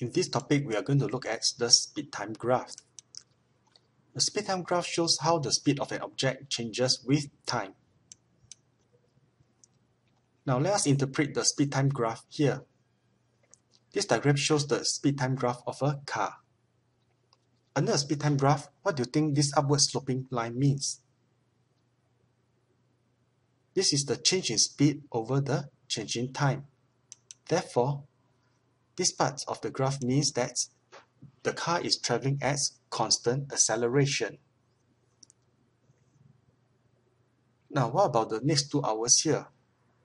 In this topic, we are going to look at the speed time graph. The speed time graph shows how the speed of an object changes with time. Now let us interpret the speed time graph here. This diagram shows the speed time graph of a car. Under a speed time graph, what do you think this upward sloping line means? This is the change in speed over the change in time. Therefore, this part of the graph means that the car is traveling at constant acceleration. Now, what about the next two hours here?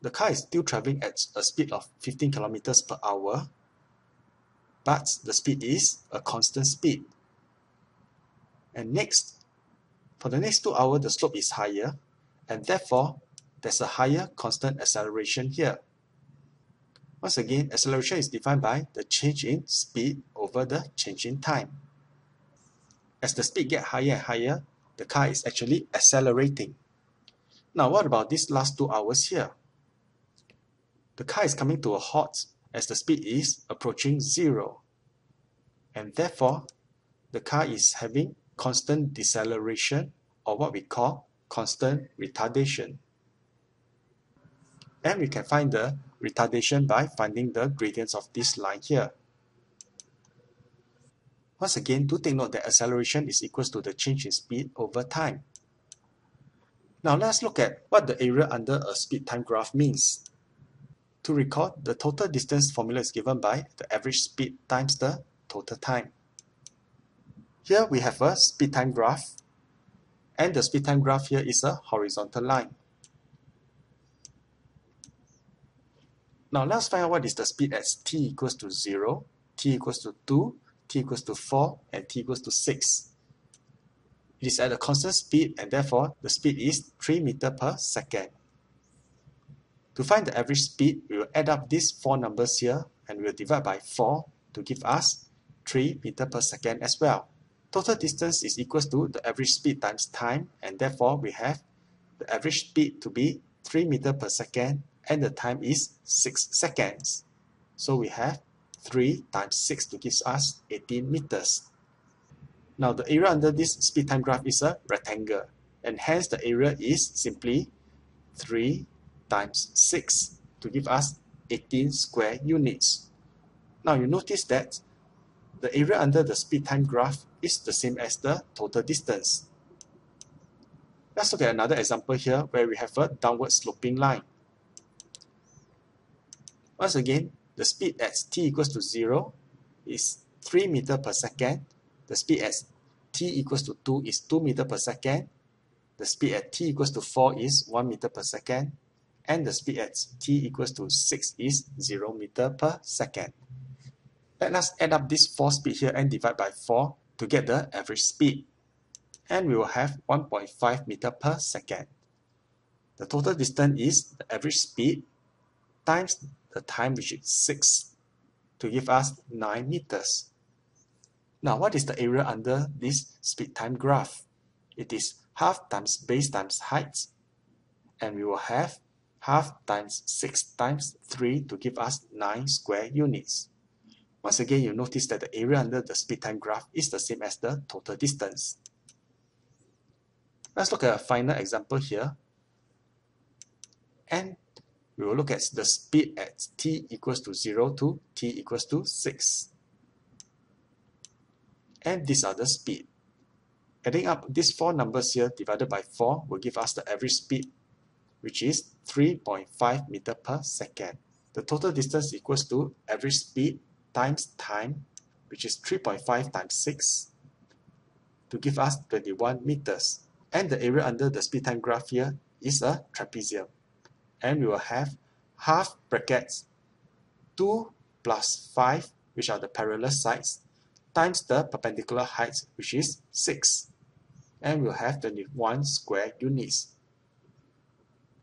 The car is still traveling at a speed of 15 kilometers per hour, but the speed is a constant speed. And next, for the next two hours, the slope is higher, and therefore, there's a higher constant acceleration here. Once again, acceleration is defined by the change in speed over the change in time. As the speed gets higher and higher, the car is actually accelerating. Now, what about these last two hours here? The car is coming to a halt as the speed is approaching zero. And therefore, the car is having constant deceleration or what we call constant retardation. And we can find the retardation by finding the gradients of this line here. Once again, do take note that acceleration is equal to the change in speed over time. Now let's look at what the area under a speed time graph means. To recall, the total distance formula is given by the average speed times the total time. Here we have a speed time graph, and the speed time graph here is a horizontal line. Now let's find out what is the speed at t equals to 0, t equals to 2, t equals to 4, and t equals to 6. It is at a constant speed and therefore the speed is 3 meter per second. To find the average speed, we will add up these four numbers here and we will divide by 4 to give us 3 meter per second as well. Total distance is equal to the average speed times time and therefore we have the average speed to be 3 meter per second and the time is 6 seconds. So we have 3 times 6 to give us 18 meters. Now the area under this speed time graph is a rectangle and hence the area is simply 3 times 6 to give us 18 square units. Now you notice that the area under the speed time graph is the same as the total distance. Let's look at another example here where we have a downward sloping line. Once again, the speed at t equals to 0 is 3 meter per second. The speed at t equals to 2 is 2 meter per second. The speed at t equals to 4 is 1 meter per second. And the speed at t equals to 6 is 0 meter per second. Let us add up this 4 speed here and divide by 4 to get the average speed. And we will have 1.5 meter per second. The total distance is the average speed times the time which is 6 to give us 9 meters. Now what is the area under this speed time graph? It is half times base times height and we will have half times 6 times 3 to give us 9 square units. Once again, you notice that the area under the speed time graph is the same as the total distance. Let's look at a final example here. And we will look at the speed at t equals to 0 to t equals to 6. And these are the speed. Adding up these four numbers here divided by 4 will give us the average speed, which is 3.5 meter per second. The total distance equals to average speed times time, which is 3.5 times 6, to give us 21 meters. And the area under the speed time graph here is a trapezium and we will have half brackets 2 plus 5 which are the parallel sides times the perpendicular height which is 6 and we'll have 21 square units.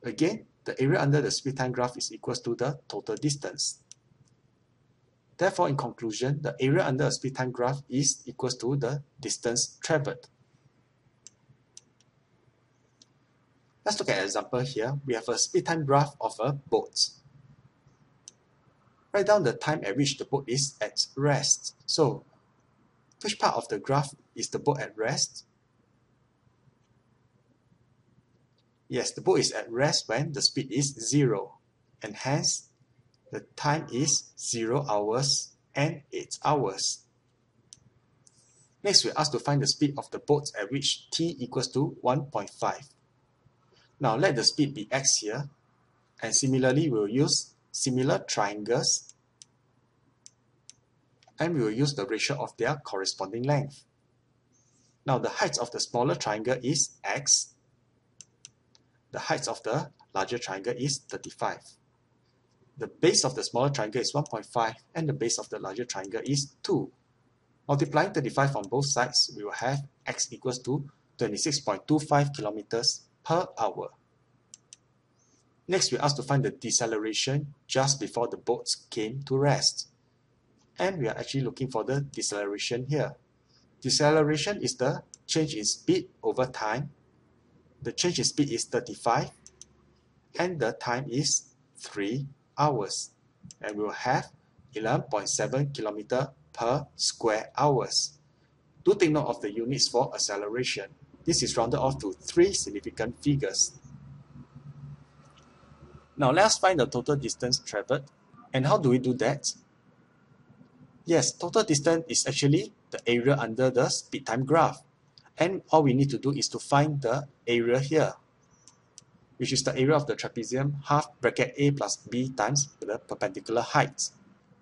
Again, the area under the speed time graph is equal to the total distance. Therefore, in conclusion, the area under a speed time graph is equal to the distance traveled. Let's look at an example here. We have a speed time graph of a boat. write down the time at which the boat is at rest. So, which part of the graph is the boat at rest? Yes, the boat is at rest when the speed is 0, and hence the time is 0 hours and 8 hours. Next, we're asked to find the speed of the boat at which t equals to 1.5. Now, let the speed be x here, and similarly, we'll use similar triangles, and we will use the ratio of their corresponding length. Now, the height of the smaller triangle is x, the height of the larger triangle is 35. The base of the smaller triangle is 1.5 and the base of the larger triangle is 2. Multiplying 35 on both sides, we will have x equals to 26.25 kilometers per hour. Next, we're asked to find the deceleration just before the boats came to rest. And we are actually looking for the deceleration here. Deceleration is the change in speed over time the change in speed is 35 and the time is 3 hours and we will have 11.7 kilometer per square hours. Do take note of the units for acceleration. This is rounded off to three significant figures. Now let's find the total distance traveled. And how do we do that? Yes, total distance is actually the area under the speed time graph and all we need to do is to find the area here which is the area of the trapezium half bracket a plus b times the perpendicular height,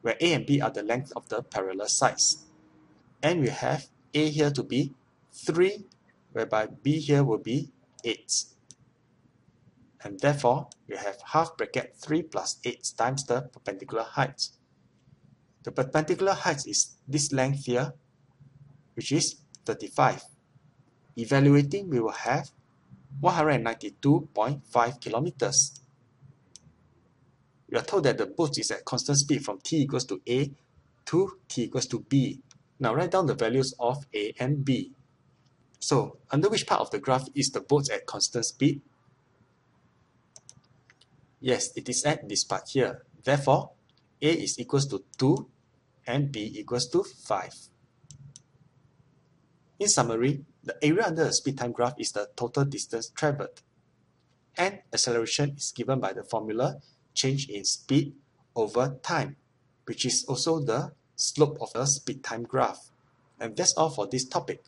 where a and b are the length of the parallel sides and we have a here to be 3 whereby b here will be 8 and therefore we have half bracket 3 plus 8 times the perpendicular height the perpendicular height is this length here which is 35 evaluating we will have 192.5 kilometers. We are told that the boat is at constant speed from t equals to a to t equals to b. Now write down the values of a and b. So, under which part of the graph is the boat at constant speed? Yes, it is at this part here. Therefore, a is equals to 2 and b equals to 5. In summary, the area under the speed time graph is the total distance traveled. And acceleration is given by the formula change in speed over time, which is also the slope of the speed time graph. And that's all for this topic.